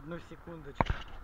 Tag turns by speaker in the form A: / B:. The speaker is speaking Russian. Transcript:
A: Одну секундочку.